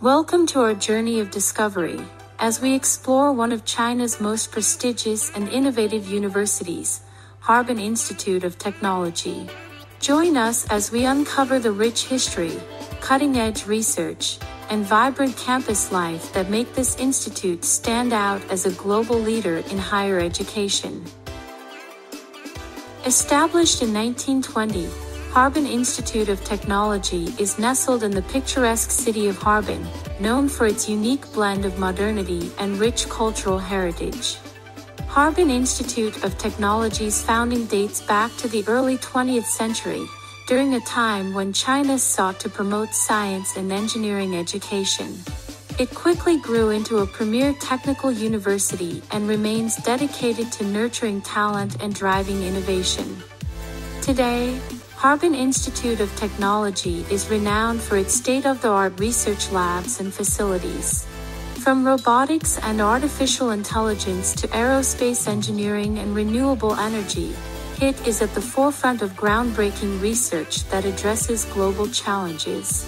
Welcome to our journey of discovery as we explore one of China's most prestigious and innovative universities, Harbin Institute of Technology. Join us as we uncover the rich history, cutting edge research, and vibrant campus life that make this institute stand out as a global leader in higher education. Established in 1920, Harbin Institute of Technology is nestled in the picturesque city of Harbin, known for its unique blend of modernity and rich cultural heritage. Harbin Institute of Technology's founding dates back to the early 20th century, during a time when China sought to promote science and engineering education. It quickly grew into a premier technical university and remains dedicated to nurturing talent and driving innovation. Today, Harbin Institute of Technology is renowned for its state-of-the-art research labs and facilities. From robotics and artificial intelligence to aerospace engineering and renewable energy, HIT is at the forefront of groundbreaking research that addresses global challenges.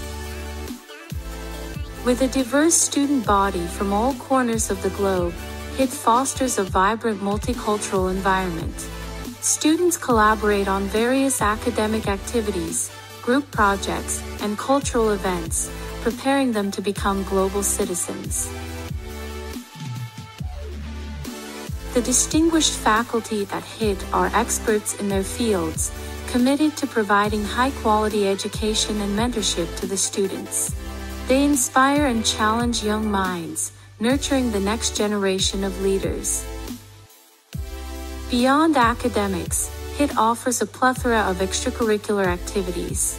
With a diverse student body from all corners of the globe, HIT fosters a vibrant multicultural environment. Students collaborate on various academic activities, group projects, and cultural events, preparing them to become global citizens. The distinguished faculty at HIT are experts in their fields, committed to providing high quality education and mentorship to the students. They inspire and challenge young minds, nurturing the next generation of leaders. Beyond academics, HIT offers a plethora of extracurricular activities.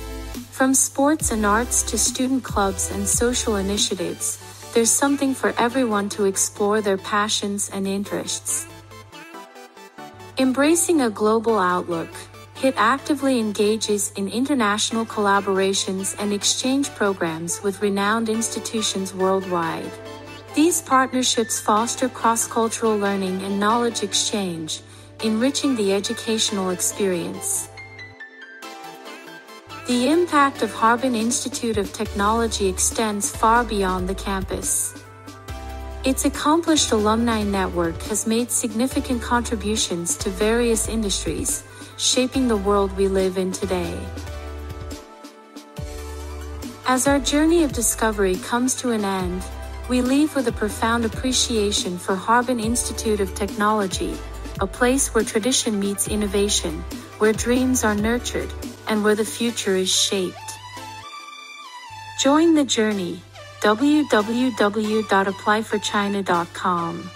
From sports and arts to student clubs and social initiatives, there's something for everyone to explore their passions and interests. Embracing a global outlook, HIT actively engages in international collaborations and exchange programs with renowned institutions worldwide. These partnerships foster cross cultural learning and knowledge exchange, enriching the educational experience. The impact of Harbin Institute of Technology extends far beyond the campus. Its accomplished alumni network has made significant contributions to various industries, shaping the world we live in today. As our journey of discovery comes to an end, we leave with a profound appreciation for Harbin Institute of Technology, a place where tradition meets innovation, where dreams are nurtured, and where the future is shaped. Join the journey www.applyforchina.com